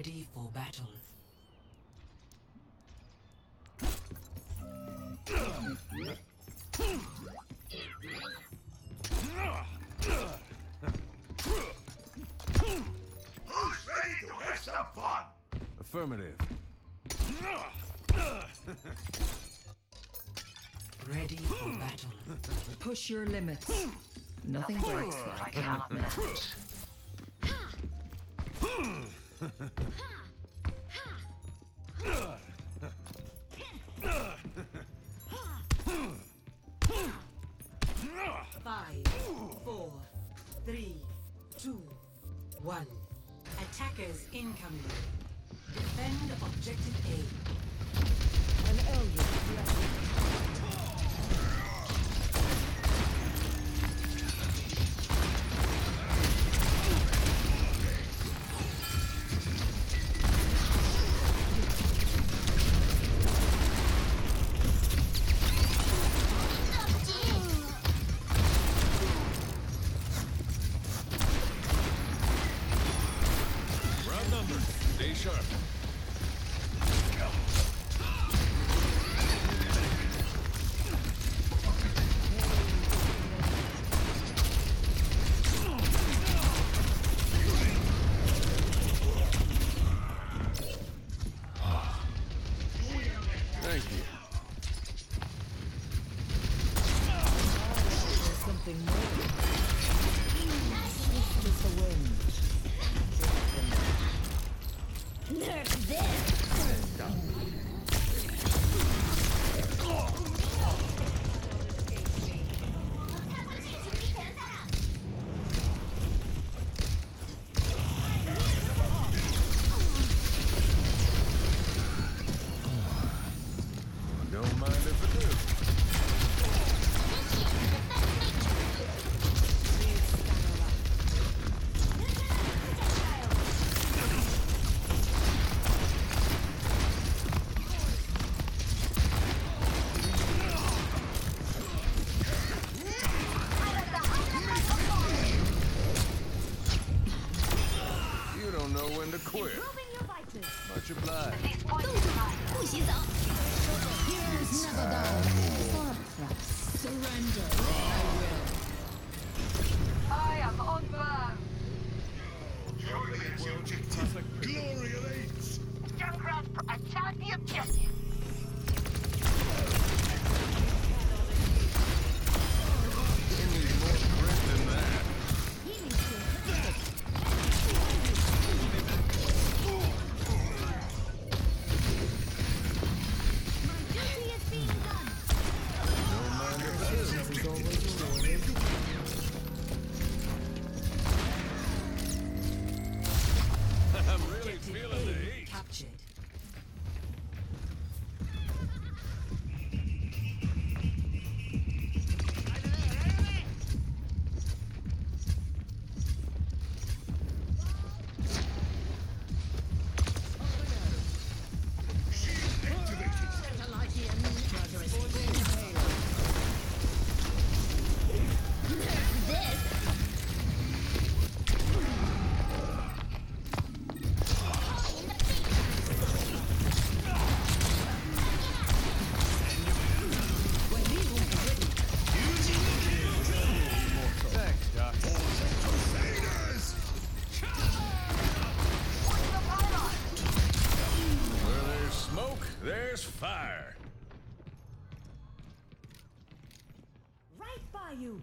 Ready for battle. Who's ready to have some fun? Affirmative. Ready for battle. Push your limits. Nothing breaks I cannot match. Five, four, three, two, one. Attackers incoming. Defend objective A. An elder blessing. nothing more. Fire! Right by you!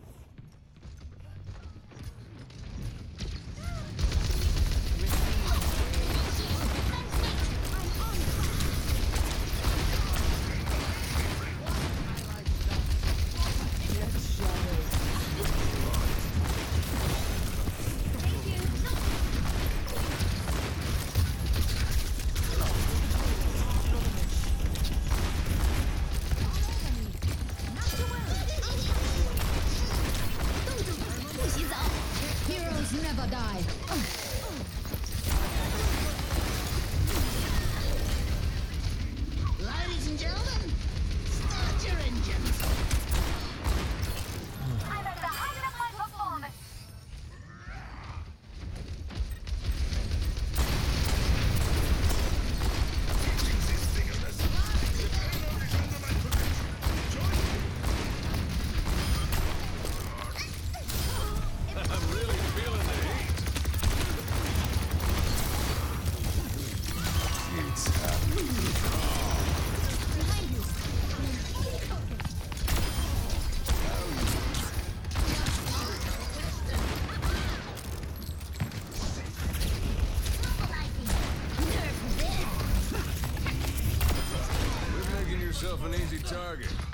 Target.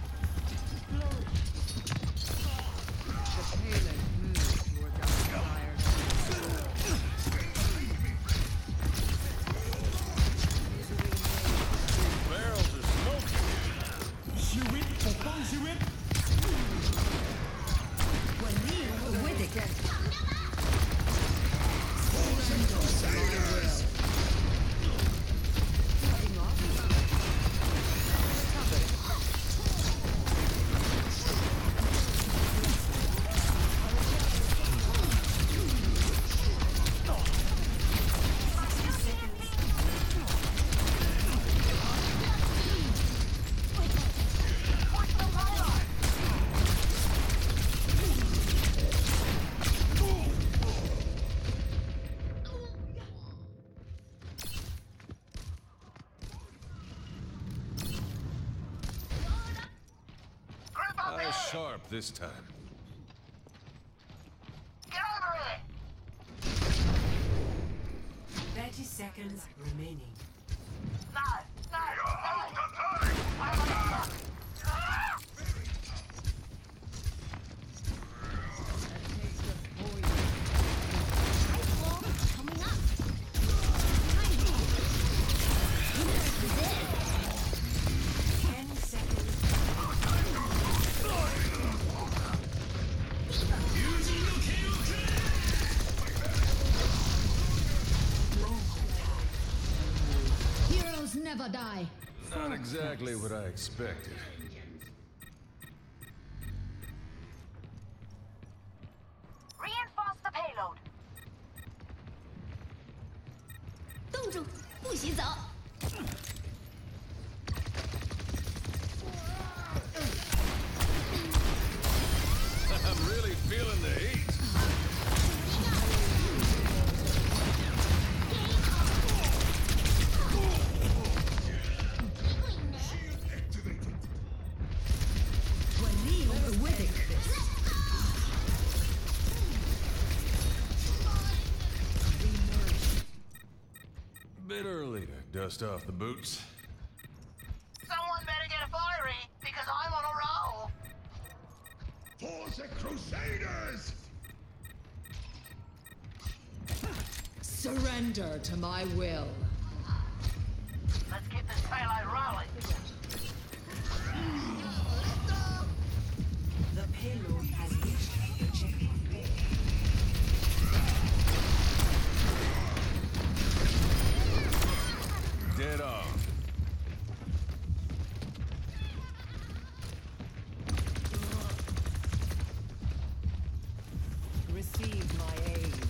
This time. exactly what I expected. Reinforce the payload. 冻住，不许走。 Early to dust off the boots. Someone better get a fiery, because I'm on a roll. For the Crusaders! Surrender to my will. Let's get this payload rolling. The payload Receive my aid.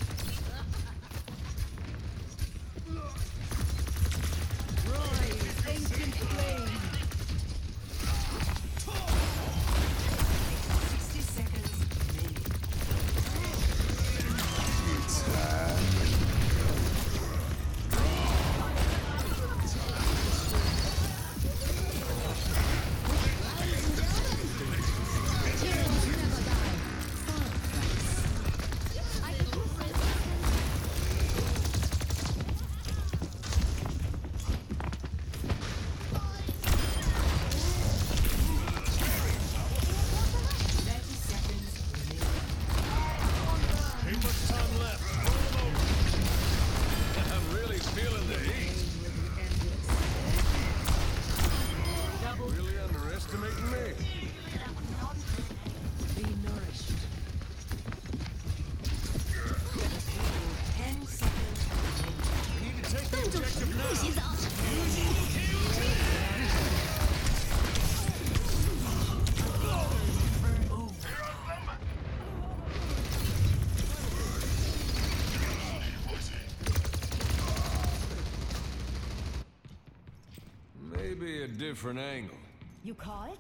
Maybe a different angle. You call it?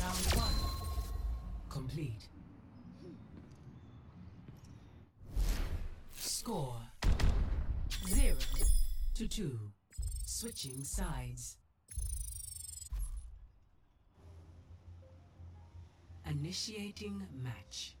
Round one. Complete. Score. Zero to two. Switching sides. Initiating match.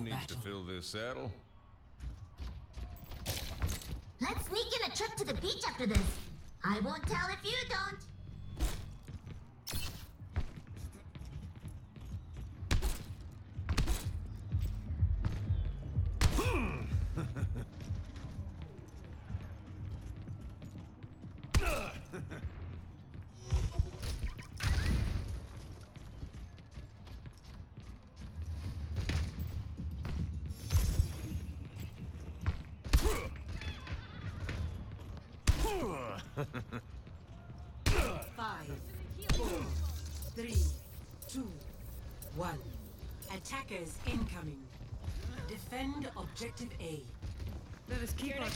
Someone for needs to fill this saddle. Let's sneak in a trip to the beach after this. I won't tell if you don't. Three, two, one. Attackers incoming. Defend objective A. Let us keep our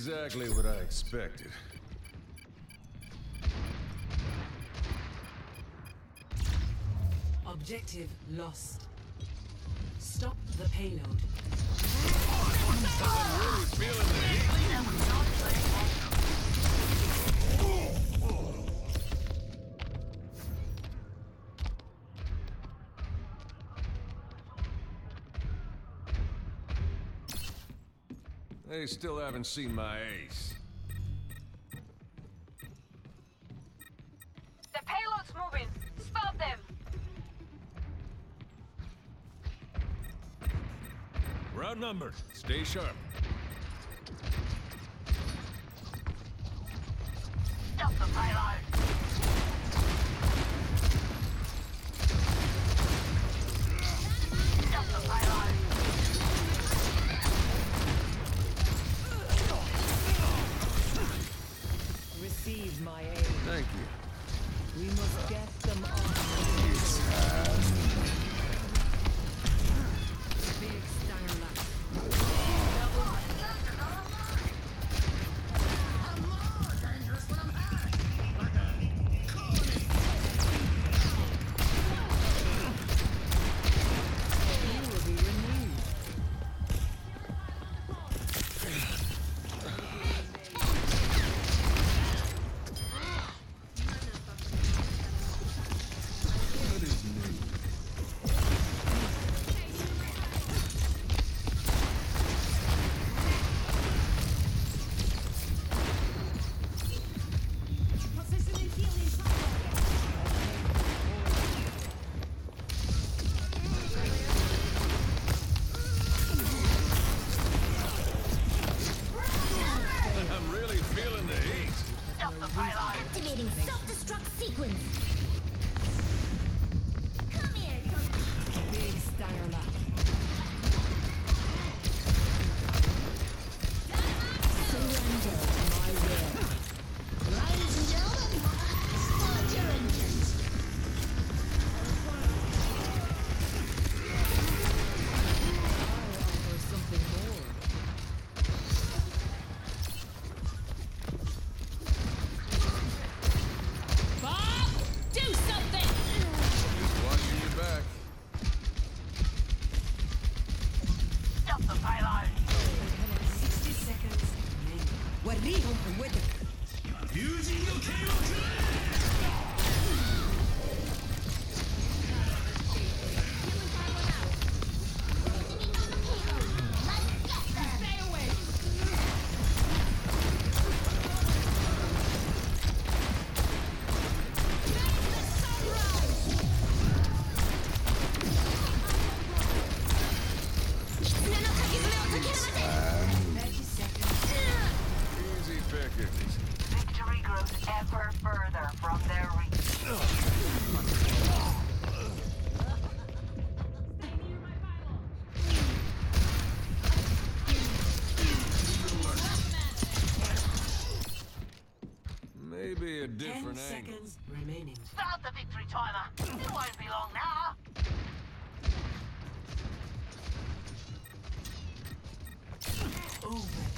exactly what I expected. Objective lost. Stop the payload. They still haven't seen my ace. The payload's moving. Stop them. We're outnumbered. Stay sharp. Maybe a different Ten angle. seconds remaining. Start the victory timer. It won't be long now. Over.